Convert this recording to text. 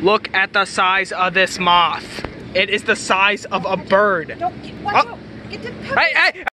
Look at the size of this moth. It is the size of a bird. Don't get, watch Oh. out. Get the Hey, hey!